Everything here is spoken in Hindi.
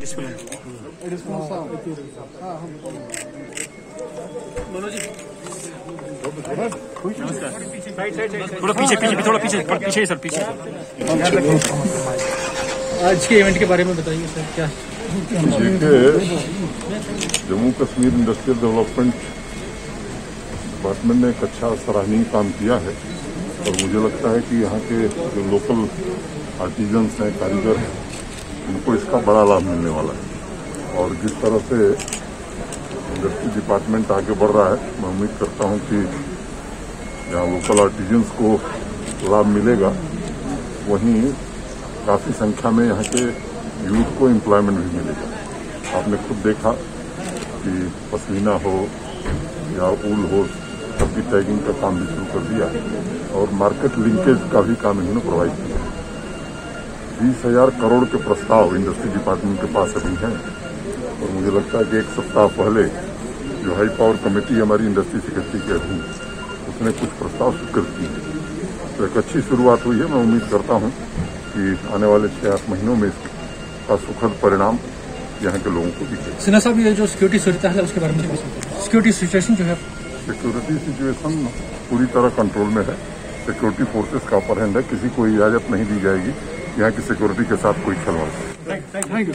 डिस्प्ले थोड़ा पीछे पीछे थोड़ा पीछे पीछे सर पीछे। आज के इवेंट के बारे में बताइए सर क्या? Jammu Kashmir industrial development department ने एक अच्छा सराहनीय काम किया है। और मुझे लगता है कि यहाँ के जो लोकल आर्टिजन्स हैं कारीगर हैं उनको इसका बड़ा लाभ मिलने वाला है। और जिस तरह से इंडस्ट्री डिपार्टमेंट आगे बढ़ रहा है, मैं उम्मीद करता हूँ कि जहाँ लोकल आर्टिजन्स को लाभ मिलेगा, वहीं काफ़ी संख्या में यहाँ के यूथ को एम्प्लॉयमेंट भी मिलेगा। आपने खुद देखा कि पश्मीना हो या ऊल हो, सबकी टैगिंग का काम भी शुरू कर दिया और मार्केट लिंकेज का भी काम इन्होंने प्रोवाइड किया। बीस हज़ार करोड़ के प्रस्ताव इंडस्ट्री डिपार्टमेंट के पास अभी हैं। और मुझे लगता है कि एक सप्ताह पहले जो हाई पावर कमेटी हमारी इंडस्ट्री सेक्रेटरी के अधीन उसने कुछ प्रस्ताव स्वीकृत किए। तो एक अच्छी शुरुआत हुई है मैं उम्मीद करता हूँ कि आने वाले छह आठ महीनों में इसका सुखद परिणाम यहाँ के लोगों को दिखेगा। सिन्हा साहब ये जो सिक्योरिटी सुविधा है उसके बारे में सिक्योरिटी सिचुएशन जो है सिक्योरिटी सिचुएशन पूरी तरह कंट्रोल में है। सिक्योरिटी फोर्सेस का अपर हैंड है। किसी को इजाज़त नहीं दी जाएगी। यहाँ की सिक्योरिटी के साथ कोई खिलवाड़। Thank you